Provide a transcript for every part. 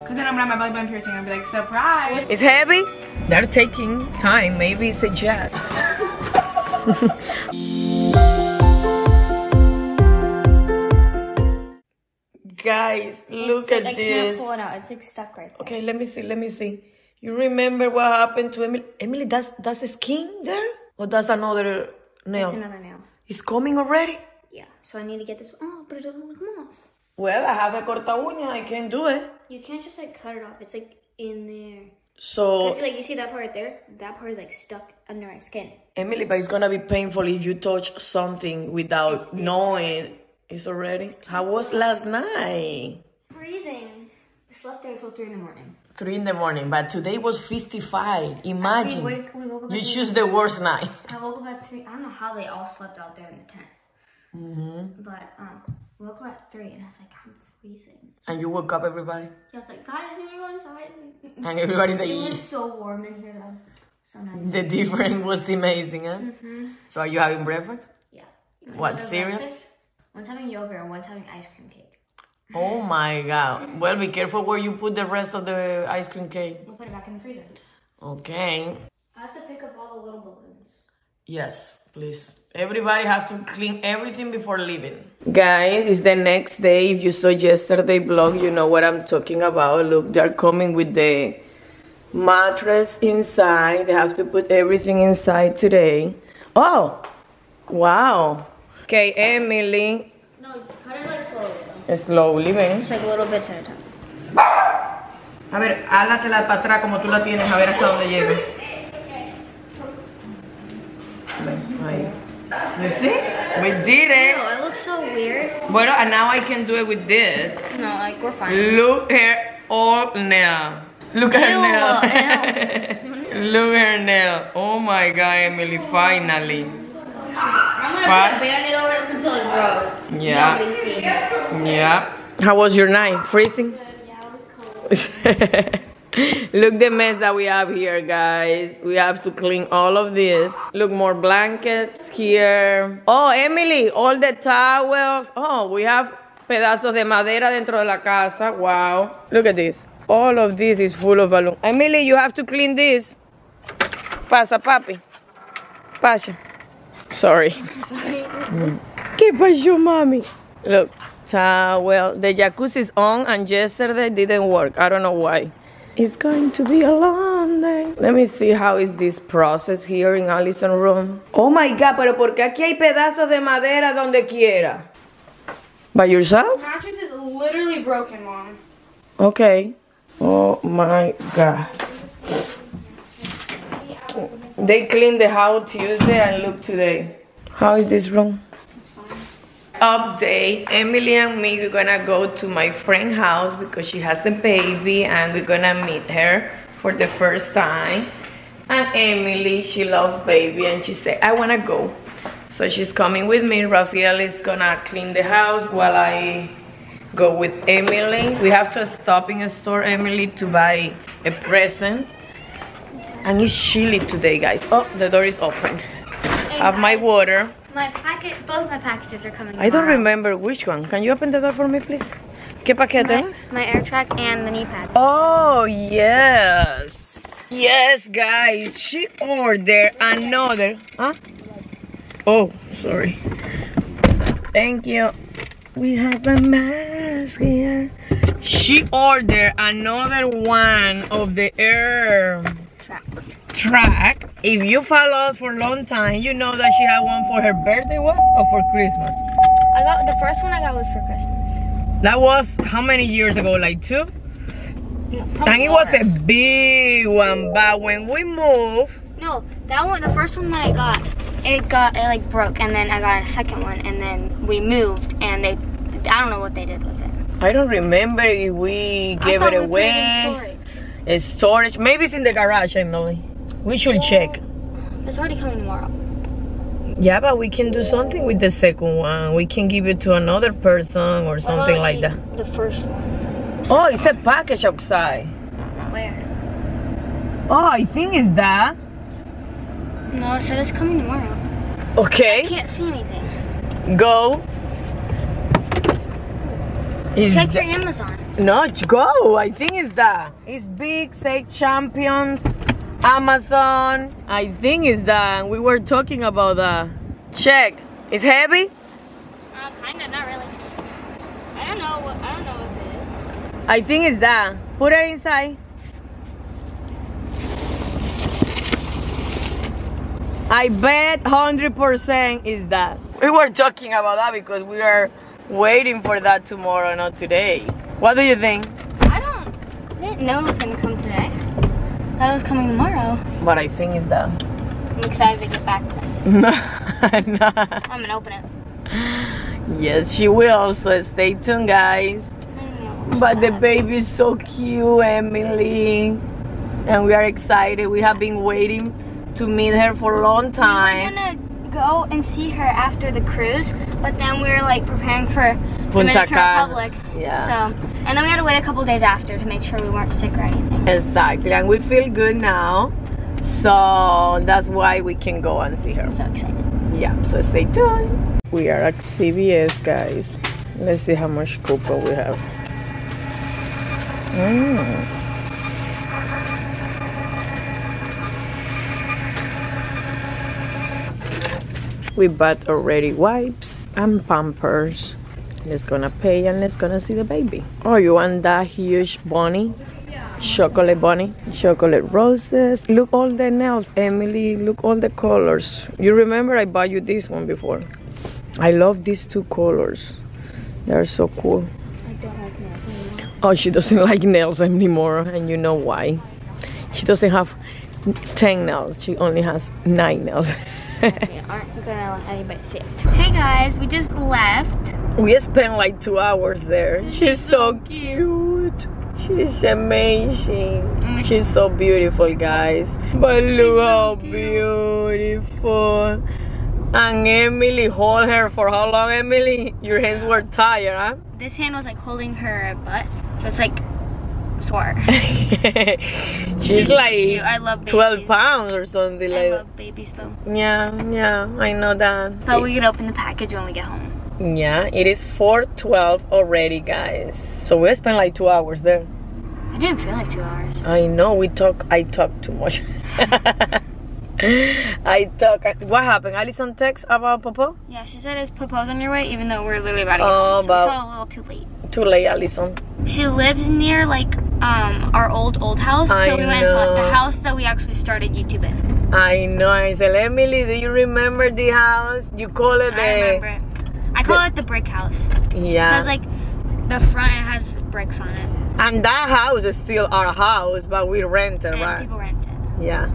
Cause then I'm gonna have my belly button piercing and I'll be like, surprise. It's heavy? They're taking time. Maybe it's a jet. Guys, look It's at I this. can't pull it out. It's like stuck right there. Okay, let me see, let me see. You remember what happened to Emily? Emily, that's that's the skin there? Or that's another nail? It's another nail. It's coming already? Yeah. So I need to get this. Oh, but it doesn't come off. Well, I have a corta uña, I can do it. You can't just like cut it off. It's like in there. So, like you see that part right there? That part is like stuck under my skin. Emily, but it's gonna be painful if you touch something without knowing it's already. How was last night? Freezing. I slept there until three in the morning. Three in the morning, but today was 55. Imagine. We, wake, we woke up. You choose the worst night. I woke up at three. I don't know how they all slept out there in the tent. Mm-hmm. But um, we woke up at three, and I was like, I'm freezing. And you woke up everybody. I was like, guys, you want to go inside? And everybody's It like, was so warm in here though. So nice. the difference was amazing, huh? Mm-hmm. So are you having breakfast? Yeah. What, cereal? breakfast? One's having yogurt and one's having ice cream cake. Oh my god. Well, be careful where you put the rest of the ice cream cake. We'll put it back in the freezer. Okay. I have to pick up all the little balloons. Yes, please. Everybody have to clean everything before leaving. Guys, it's the next day. If you saw yesterday vlog, you know what I'm talking about. Look, they're coming with the mattress inside. They have to put everything inside today. Oh, wow. Okay, Emily. No, cut it like slowly though. Slowly, ven. It's like a little bits at a time. A ver, hálatela para atrás como tú la tienes, a ver hasta dónde llega. Ven, ahí. You see? We did it. Ew, it looks so weird. Bueno, and now I can do it with this. No, like we're fine. Look her all nail. Look at her nail. Look at her nail. Oh my god, Emily, finally. I'm gonna Fine. put a band-aid over this until it grows. Yeah. Nobody's seeing it. Yeah. How was your night? Freezing? Yeah, it was cold. Look the mess that we have here, guys. We have to clean all of this. Look, more blankets here. Oh, Emily, all the towels. Oh, we have pedazos de madera dentro de la casa. Wow. Look at this. All of this is full of balloons. Emily, you have to clean this. Pasa, papi. Pasa. Sorry. ¿Qué pasó, mami? Look, towel. The jacuzzi is on and yesterday didn't work. I don't know why. It's going to be a long day. Let me see how is this process here in Allison room. Oh my God, pero ¿por qué aquí hay pedazos de madera donde quiera? By yourself? Mattress is literally broken, mom. Okay. Oh my God. They cleaned the house Tuesday and look today. How is this room? Update. Emily and me, we're gonna go to my friend's house because she has a baby and we're gonna meet her for the first time. And Emily, she loves baby and she said, I wanna go. So she's coming with me. Rafael is gonna clean the house while I go with Emily. We have to stop in a store, Emily, to buy a present. And it's chilly today, guys. Oh, the door is open. Have my water. My packet, both my packages are coming. I don't remember which one. Can you open the door for me, please? ¿Qué paquete? My, my air track and the knee pad. Oh, yes. Yes, guys. She ordered another. Huh? Oh, sorry. Thank you. We have a mask here. She ordered another one of the air Track. If you follow us for a long time, you know that she had one for her birthday was or for Christmas. I got the first one I got was for Christmas. That was how many years ago? Like two? No, And it was a big one, but when we moved, No, that one, the first one that I got, it got it like broke, and then I got a second one, and then we moved, and they, I don't know what they did with it. I don't remember if we gave it we put it in away. storage. It's storage. Maybe it's in the garage, Emily. We should check. It's already coming tomorrow. Yeah, but we can do something with the second one. We can give it to another person or something like that. The first one. Oh, it's a package outside. Where? Oh, I think it's that. No, it said it's coming tomorrow. Okay, I Can't see anything. go. Is Check your Amazon. No, go. I think it's that. It's big, say champions, Amazon. I think it's that. We were talking about that. Check. It's heavy? Uh, kinda, not really. I don't know what, I don't know what it is. I think it's that. Put it inside. I bet 100% is that. We were talking about that because we are waiting for that tomorrow, not today. What do you think? I don't, I didn't know it was gonna come today. Thought it was coming tomorrow. But I think it's that. I'm excited to get back. no. I'm gonna open it. Yes, she will. So stay tuned, guys. I know. But the baby is so cute, Emily. And we are excited. We have been waiting to meet her for a long time. We were gonna go and see her after the cruise, but then we were like preparing for Dominican Cana. Republic. Yeah. So, and then we had to wait a couple days after to make sure we weren't sick or anything. Exactly. And we feel good now. So that's why we can go and see her. I'm so excited. Yeah, so stay tuned. We are at CVS, guys. Let's see how much coupon we have. Mm. We bought already wipes and pampers. Let's gonna pay and let's gonna see the baby. Oh, you want that huge bunny? Chocolate bunny, chocolate roses. Look all the nails, Emily. Look all the colors. You remember I bought you this one before. I love these two colors. They are so cool. Oh, she doesn't like nails anymore, and you know why. She doesn't have 10 nails, she only has 9 nails. We aren't gonna let anybody see it. Hey guys, we just left. we spent like two hours there. She's so cute. She's amazing. Mm-hmm. She's so beautiful, guys. But look how beautiful. And Emily hold her for how long, Emily? Your hands were tired, huh? This hand was like holding her butt, so it's like sore. She's like. I love 12 pounds or something I like that. love babies though. Yeah, yeah, I know that. But we could open the package when we get home. Yeah, it is 412 already, guys. So we spent like two hours there. I didn't feel like two hours. I know we talk. I talk too much. I talk. What happened? Alison text about Popo? Yeah, she said it's Popo's on your way, even though we're literally about to get Oh, home. So but- we saw a little too late. Too late, Alison. She lives near like um our old old house, I so we went and saw know. the house that we actually started YouTube in. I know. I said, Emily, do you remember the house? You call it the. I remember it. I call it the brick house Yeah. because like the front has bricks on it, and that house is still our house, but we rented, and right? people rent it Yeah.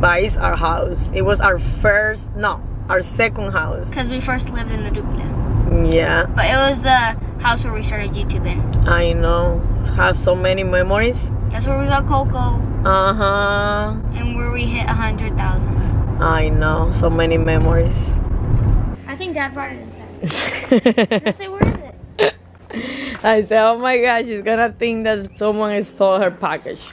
But it's our house. It was our first, no, our second house. because we first lived in the duplex. Yeah, But it was the house where we started YouTube in. I know. Have so many memories. That's where we got Coco Uh huh. and where we hit a hundred thousand. I know. So many memories. I think Dad brought it inside. Let's say where is it? I said, oh my gosh, she's gonna think that someone stole her package.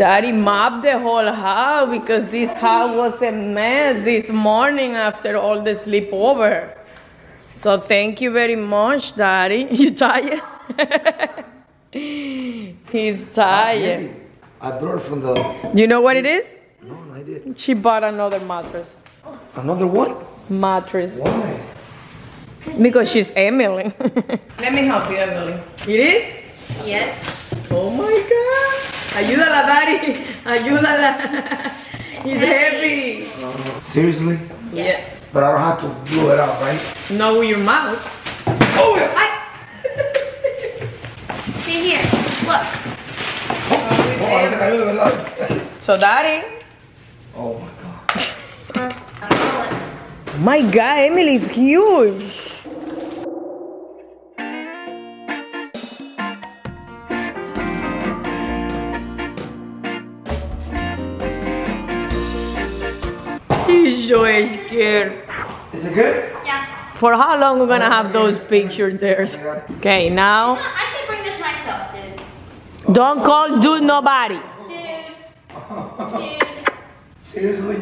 Hi, Coco. Daddy mopped the whole house because this house was a mess this morning after all the sleepover. So thank you very much, Daddy. You tired? He's tired. I brought from the. You know what it is? No, I did. She bought another mattress. Another what? Mattress. Why? Because she's Emily. Let me help you, Emily. It is? Yes. Oh my god. Ayúdala, Daddy. Ayúdala. He's heavy. Seriously? Yes. But I don't have to blow it out, right? No, with your mouth. Oh, hi. See here. Look. Oh, I think I really love So, Daddy. Oh my god. My God, Emily's huge. So scared. Is it good? Yeah. For how long we're gonna have those pictures there? Okay, now I can bring this myself, dude. don't call dude nobody. Dude. Dude. Seriously?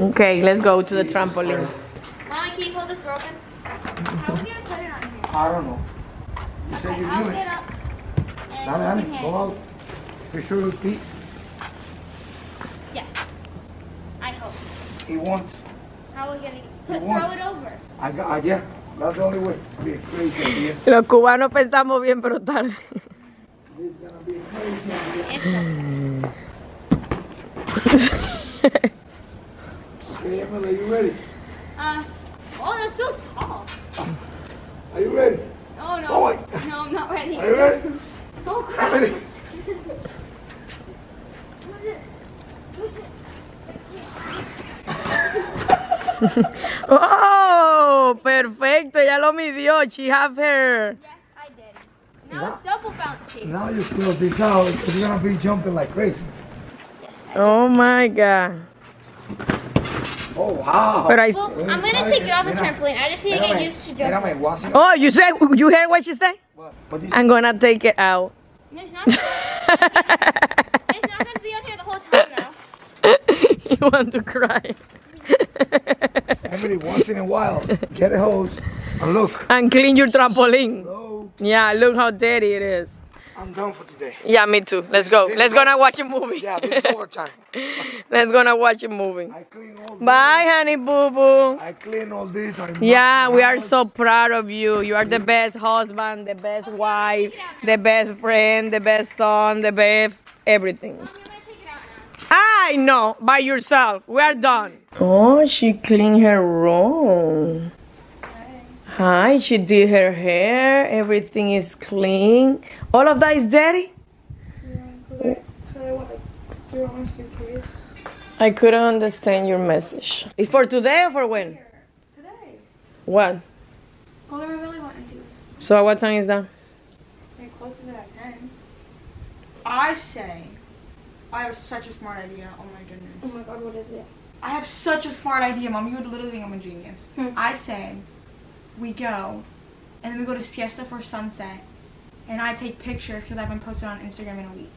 Okay, let's go to the trampoline. Mommy, can you hold this broken? How are we gonna put it on here? I don't know. You say Okay, you're I'll doing get it. up. and Dale, you dale, can go out. Be sure your feet. He won't. How are we gonna put, throw it over? I got, I, yeah, that's the only way. Be a crazy idea. Los cubanos pensamos bien, pero tarde. It's gonna be a crazy idea. It's okay. Okay, Emily, are you ready? Uh, oh, that's so tall. Are you ready? Oh no. Oh. No, I'm not ready. Are you ready? Oh, crap. Emily. Oh, perfecto, ya lo midió. She have her. Yes, I did. Now it's double bounce. Now you close this out because you're gonna be jumping like crazy. Yes, I Oh my God. Oh, wow. But I. Well, I'm gonna take it off the Mira. trampoline. I just need to get used to jumping. Mírame. Oh, you said you heard what she said? What? What do you I'm gonna take it out. No, It's not. it's not gonna be on here the whole time now. you want to cry. Emily, once in a while, get a hose and look. and clean your trampoline. Hello, Yeah, look how dirty it is. I'm done for today. Yeah, me too. Let's go. This Let's go and watch a movie. Yeah, this is overtime. Let's go and watch a movie. I clean all Bye, honey boo boo. I clean all this. I Yeah, we are so proud of you. You are the best husband, the best wife, the best friend, the best son, the best everything. I'm gonna take it out now. I know, by yourself. We are done. Oh, she cleaned her room. Hi, she did her hair. Everything is clean. All of that is dirty? I couldn't understand your message. It's for today or for when? Today. What? Go to my belly button, dude. So at what time is that? It closes at 10. I say, I have such a smart idea. Oh my goodness. Oh my god, what is it? I have such a smart idea, Mom. You would literally think I'm a genius. Hmm. I say, we go, and then we go to Siesta for sunset, and I take pictures because I've been posted on Instagram in a week.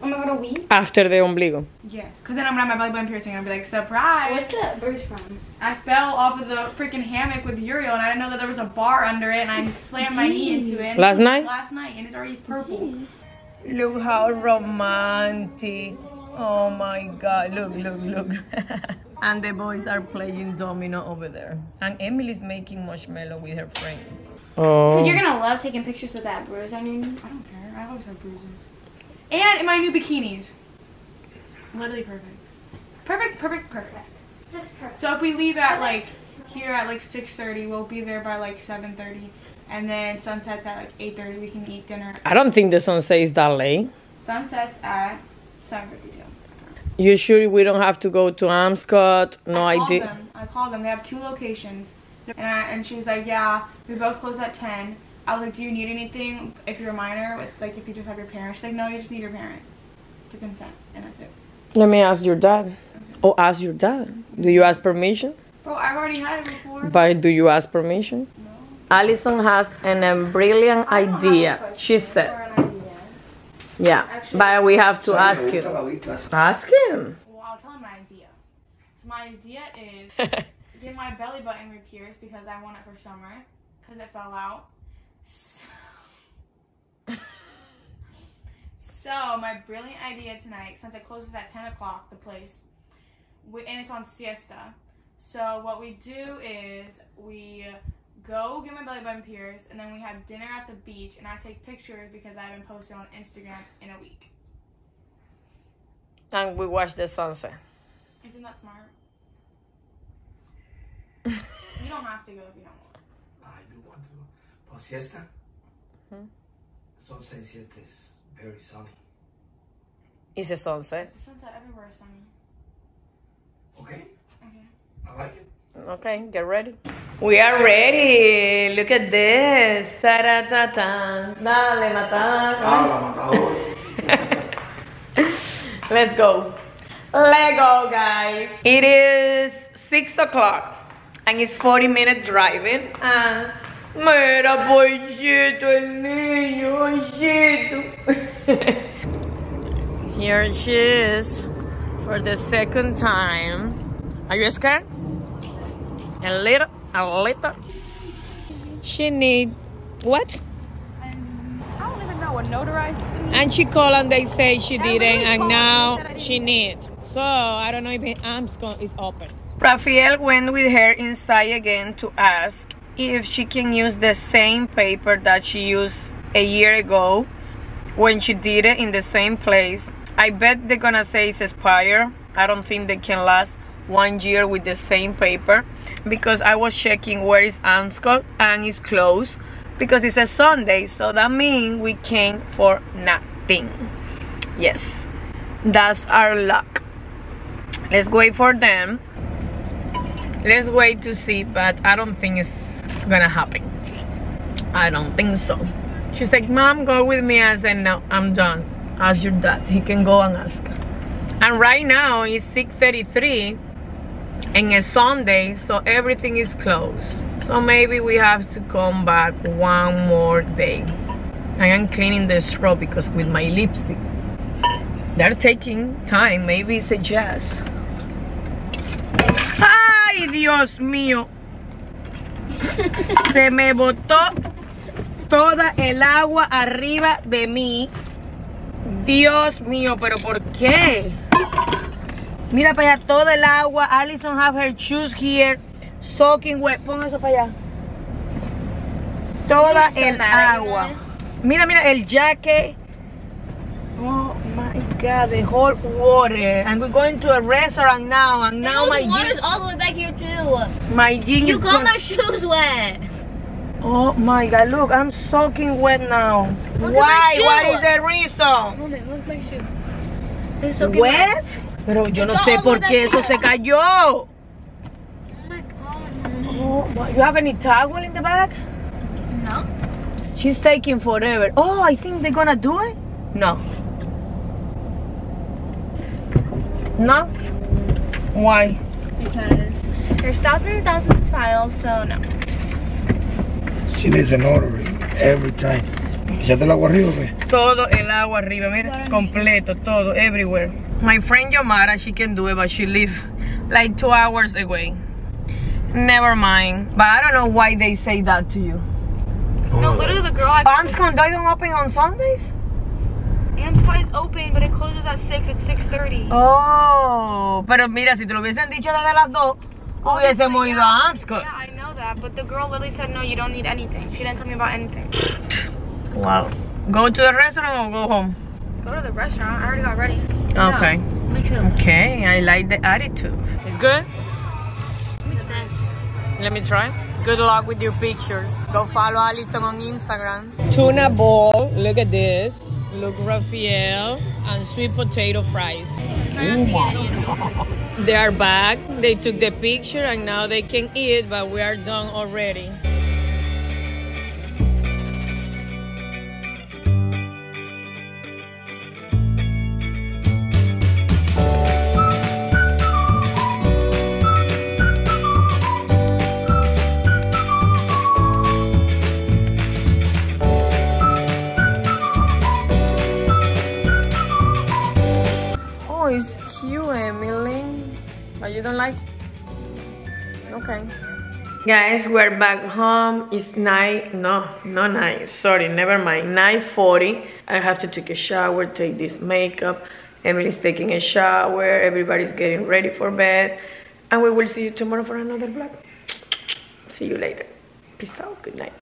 Oh my god, a week? After the ombligo. Yes, because then I'm gonna have my belly button piercing and I'll be like, surprise! What's the bruise from? I fell off of the freaking hammock with Uriel, and I didn't know that there was a bar under it, and I slammed my knee into it. Last night? Last night, and it's already purple. Look how romantic. Oh my god, look, look, look. and the boys are playing domino over there. And Emily's making marshmallow with her friends. Oh. Cause you're gonna love taking pictures with that bruise on your knee. I don't care. I always have bruises. And in my new bikinis. Literally perfect. Perfect, perfect, perfect. Just perfect. So if we leave at like here at like 6:30, we'll be there by like 7:30, and then sunsets at like 8:30. We can eat dinner. I don't think the sunset is that late. Sunsets at 7:52. You sure we don't have to go to Amscot? No I idea. them. I called them. They have two locations, and I, and she was like, "Yeah, we both close at 10." I was like, "Do you need anything if you're a minor? With like if you just have your parents?" She's like, "No, you just need your parent to consent, and that's it." Let me ask your dad. Oh, ask your dad. Do you ask permission? Bro, I've already had it before. But do you ask permission? Allison has an, a brilliant idea. She said, yeah, but we have to ask him. Ask him. Well, I'll tell him my idea. So my idea is get my belly button re-pierced because I want it for summer because it fell out. So, so my brilliant idea tonight, since it closes at 10 o'clock, the place, we, and it's on siesta. So what we do is we go get my belly button pierced, and then we have dinner at the beach, and I take pictures because I haven't posted on Instagram in a week. And we watch the sunset. Isn't that smart? you don't have to go if you don't want. I do want to. For siesta, Hmm? sunset in siesta is very sunny. It's a sunset. The sunset everywhere is sunny. Okay? Okay. I like it. Okay, get ready. We are ready. Look at this. Ta-da-ta-ta. Dale, matar. Matador. Ah, Let's go. Let go, guys. It is 6 o'clock and it's 40 minute driving. And mira, pollito, el niño, pollito. Here she is for the second time. Are you scared? A little, a little. She need what? Um, I don't even know a notarized thing. And she called and they say she I didn't, and called and they now didn't. she needs. So I don't know if the Amscot is open. Rafael went with her inside again to ask if she can use the same paper that she used a year ago when she did it in the same place. I bet they're gonna say it's expired. I don't think they can last one year with the same paper because I was checking where is Amscot and it's closed because it's a Sunday. So that means we came for nothing. Yes, that's our luck. Let's wait for them. Let's wait to see, but I don't think it's gonna happen. I don't think so. She's like, Mom, go with me. I said, No, I'm done. Ask your dad. He can go and ask. And right now it's 6:33 and it's Sunday, so everything is closed. So maybe we have to come back one more day. I am cleaning the straw because with my lipstick. They're taking time. Maybe it's a jazz. ¡Ay, Dios mío! Se me botó toda el agua arriba de mí. Dios mío, pero ¿por qué? Mira para allá, toda el agua. Alison have her shoes here. Soaking wet. Pon eso para allá. Toda el agua. Mira, mira, el jacket. Oh my god, the whole water. And we're going to a restaurant now. And now my jeans, all the way back here too. my jeans You got my shoes wet. Oh my god, look, I'm soaking wet now. Look Why? What is the reason? Moment, look at my shoe. It's so Wet? Pero yo no sé por qué eso se cayó. Oh my god. Oh, what, you have any towel in the bag? No. She's taking forever. Oh, I think they're gonna do it? No. No? Why? Because there's thousands and thousands of files, so no. She needs an notary every time. El agua arriba. Todo el agua arriba, mira, completo, todo, everywhere. My friend Yomara, she can do it, but she live like two hours away. Never mind. But I don't know why they say that to you. No, literally the girl I Amscot don't open on Sundays? Amspa is open, but it closes at 6. It's 6.30. Oh, pero mira, si te lo hubiesen dicho desde las dos, oh, hubiésemos ido a Amscot. Yeah, I know that, but the girl literally said, no, you don't need anything. She didn't tell me about anything. Wow. Go to the restaurant or go home? Go to the restaurant. I already got ready. Okay. Me too. Okay, I like the attitude. It's good? Look. Let me try. Good luck with your pictures. Go follow Alison on Instagram. Tuna bowl. Look at this. Look, Rafael. And sweet potato fries. Oh they are back. They took the picture and now they can eat, but we are done already. Guys, we're back home. It's night. No, no night. Sorry, never mind. 9:40. I have to take a shower, take this makeup. Emily's taking a shower. Everybody's getting ready for bed. And we will see you tomorrow for another vlog. See you later. Peace out. Good night.